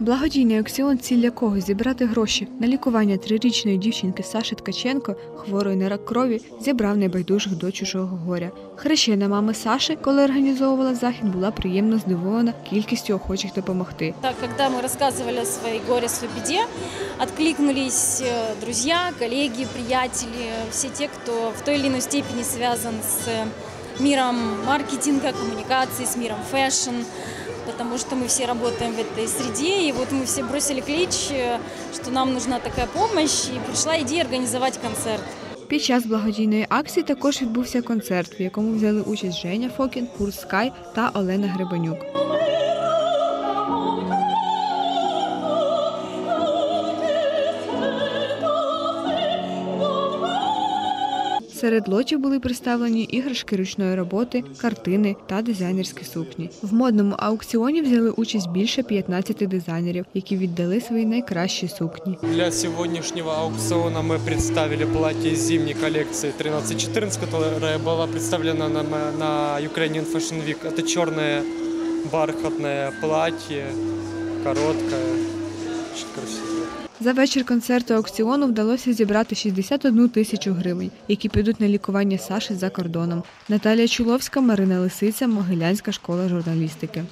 Благодійний аукціон, ціль якого зібрати гроші на лікування трирічної дівчинки Саші Ткаченко, хворої на рак крові, зібрав небайдужих до чужого горя. Хрещена мами Саші, коли організовувала захід, була приємно здивована кількістю охочих допомогти. Так, когда мы рассказывали о своей горе, своей беде, откликнулись э, друзья, коллеги, приятели, все те, кто в той или иной степени связан с миром маркетинга, коммуникации, с миром фэшн, потому что мы все работаем в этой среде, и вот мы все бросили клич, э, что нам нужна такая помощь, и пришла идея организовать концерт. Під час благодійної акції також відбувся концерт, в якому взяли участь Женя Фокін, Курс Скай та Олена Гребенюк. Серед лотів були представлені іграшки ручної роботи, картини та дизайнерські сукні. В модному аукціоні взяли участь більше 15 дизайнерів, які віддали свої найкращі сукні. Для сегодняшнего аукциона мы представили платье из зимней коллекции 13-14, которая была представлена на, на Ukrainian Fashion Week. Это черное бархатное платье, короткое, очень красивое. За вечір концерту аукціону вдалося зібрати 61 тисячу гривень, які підуть на лікування Саші за кордоном. Наталія Чуловська, Марина Лисиця, Могилянська школа журналістики.